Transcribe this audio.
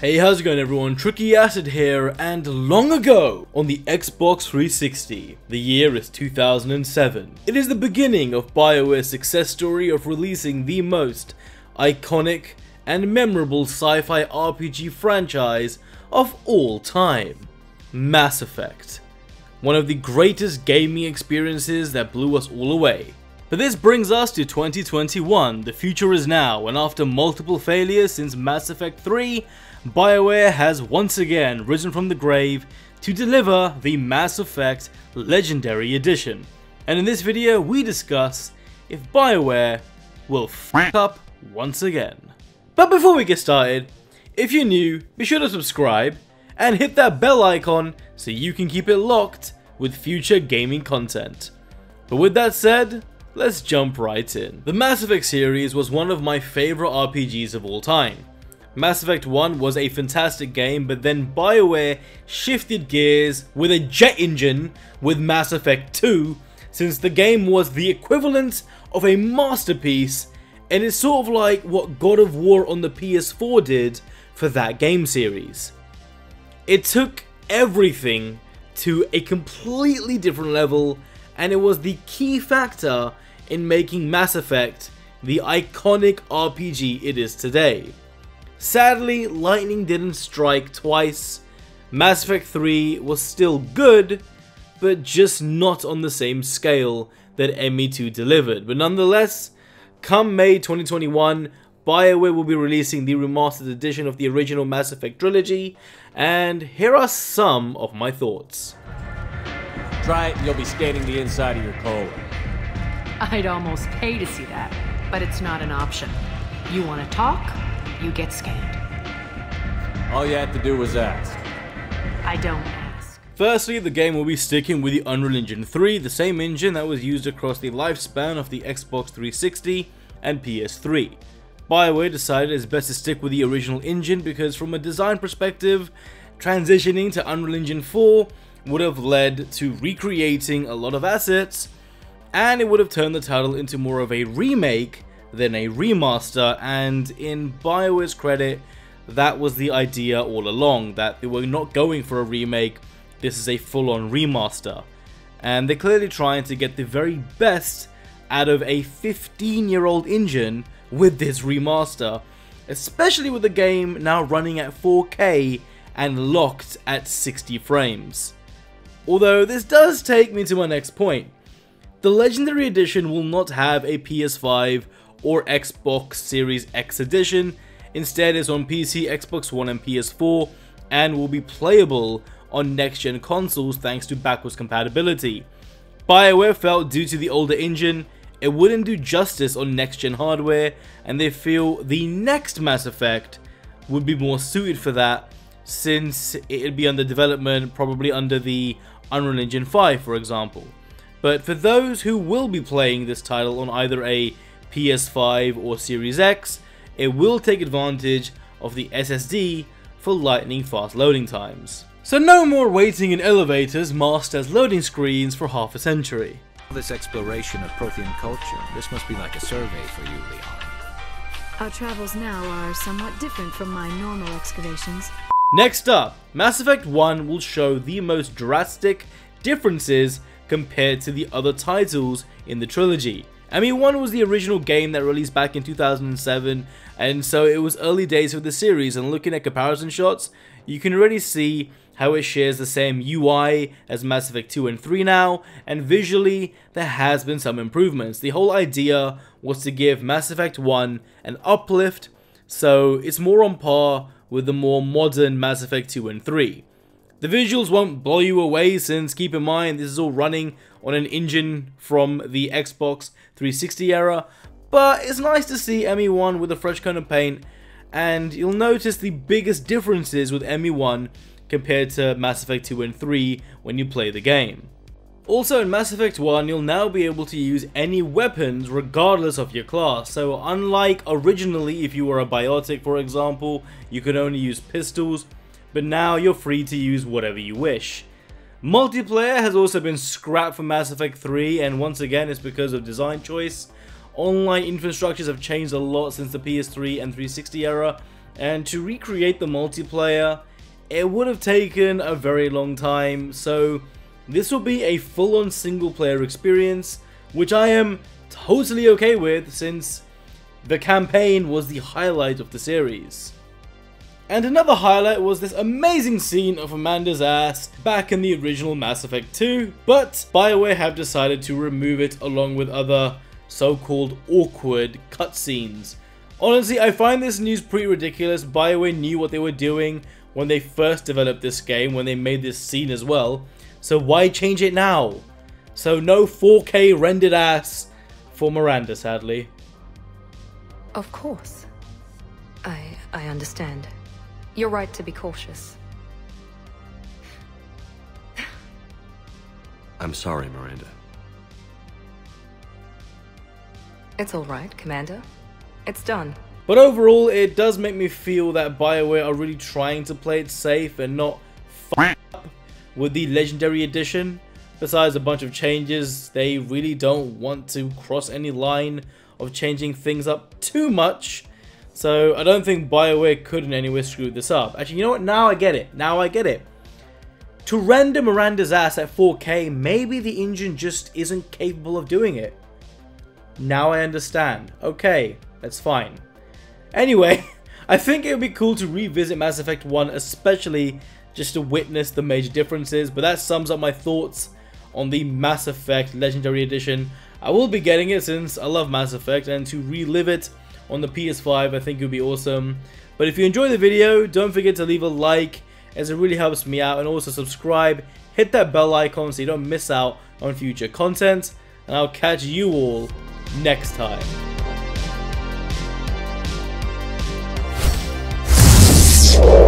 Hey, how's it going everyone? Tricky Acid here, and long ago, on the Xbox 360, the year is 2007. It is the beginning of BioWare's success story of releasing the most iconic and memorable sci-fi RPG franchise of all time, Mass Effect. One of the greatest gaming experiences that blew us all away. But this brings us to 2021, the future is now, and after multiple failures since Mass Effect 3, BioWare has once again risen from the grave to deliver the Mass Effect Legendary Edition. And in this video, we discuss if BioWare will f up once again. But before we get started, if you're new, be sure to subscribe and hit that bell icon so you can keep it locked with future gaming content. But with that said, let's jump right in. The Mass Effect series was one of my favorite RPGs of all time. Mass Effect 1 was a fantastic game, but then BioWare shifted gears with a jet engine with Mass Effect 2, since the game was the equivalent of a masterpiece, and it's sort of like what God of War on the PS4 did for that game series. It took everything to a completely different level, and it was the key factor in making Mass Effect the iconic RPG it is today. Sadly, lightning didn't strike twice. Mass Effect 3 was still good, but just not on the same scale that ME2 delivered. But nonetheless, come May 2021, BioWare will be releasing the remastered edition of the original Mass Effect trilogy, and here are some of my thoughts. Try it and you'll be scanning the inside of your colon. I'd almost pay to see that, but it's not an option. You want to talk? you get scanned. All you had to do was ask. I don't ask. Firstly, the game will be sticking with the Unreal Engine 3, the same engine that was used across the lifespan of the Xbox 360 and PS3. BioWare decided it's best to stick with the original engine because from a design perspective, transitioning to Unreal Engine 4 would have led to recreating a lot of assets, and it would have turned the title into more of a remake than a remaster, and in BioWare's credit, that was the idea all along, that they were not going for a remake, this is a full-on remaster. And they're clearly trying to get the very best out of a 15-year-old engine with this remaster, especially with the game now running at 4K and locked at 60 frames. Although this does take me to my next point. The Legendary Edition will not have a PS5 or Xbox Series X edition. Instead, it's on PC, Xbox One, and PS4, and will be playable on next-gen consoles thanks to backwards compatibility. BioWare felt due to the older engine, it wouldn't do justice on next-gen hardware, and they feel the next Mass Effect would be more suited for that, since it'd be under development, probably under the Unreal Engine 5 for example. But for those who will be playing this title on either a PS5 or Series X, it will take advantage of the SSD for lightning fast loading times. So no more waiting in elevators masked as loading screens for half a century. This exploration of Prothean culture, this must be like a survey for you, Liara. Our travels now are somewhat different from my normal excavations. Next up, Mass Effect 1 will show the most drastic differences compared to the other titles in the trilogy. I mean, 1 was the original game that released back in 2007 and so it was early days of the series and looking at comparison shots you can already see how it shares the same UI as Mass Effect 2 and 3 now and visually there has been some improvements. The whole idea was to give Mass Effect 1 an uplift so it's more on par with the more modern Mass Effect 2 and 3. The visuals won't blow you away since keep in mind this is all running on an engine from the Xbox 360 era, but it's nice to see ME1 with a fresh coat of paint and you'll notice the biggest differences with ME1 compared to Mass Effect 2 and 3 when you play the game. Also in Mass Effect 1 you'll now be able to use any weapons regardless of your class, so unlike originally if you were a biotic for example, you could only use pistols, but now you're free to use whatever you wish. Multiplayer has also been scrapped for Mass Effect 3 and once again it's because of design choice. Online infrastructures have changed a lot since the PS3 and 360 era and to recreate the multiplayer it would have taken a very long time so this will be a full-on single player experience which I am totally okay with since the campaign was the highlight of the series. And another highlight was this amazing scene of Miranda's ass back in the original Mass Effect 2, but Bioware have decided to remove it along with other so-called awkward cutscenes. Honestly, I find this news pretty ridiculous. Bioware knew what they were doing when they first developed this game, when they made this scene as well. So why change it now? So no 4K rendered ass for Miranda, sadly. Of course. I I understand. You're right to be cautious. I'm sorry, Miranda. It's all right, Commander. It's done. But overall, it does make me feel that BioWare are really trying to play it safe and not up with the Legendary Edition. Besides a bunch of changes, they really don't want to cross any line of changing things up too much. So I don't think BioWare could in any way screw this up. Actually, you know what? Now I get it. Now I get it. To render Miranda's ass at 4K, maybe the engine just isn't capable of doing it. Now I understand. Okay, that's fine. Anyway, I think it would be cool to revisit Mass Effect 1, especially just to witness the major differences, but that sums up my thoughts on the Mass Effect Legendary Edition. I will be getting it since I love Mass Effect, and to relive it on the PS5 I think it would be awesome. But if you enjoyed the video, don't forget to leave a like as it really helps me out and also subscribe, hit that bell icon so you don't miss out on future content and I'll catch you all next time. you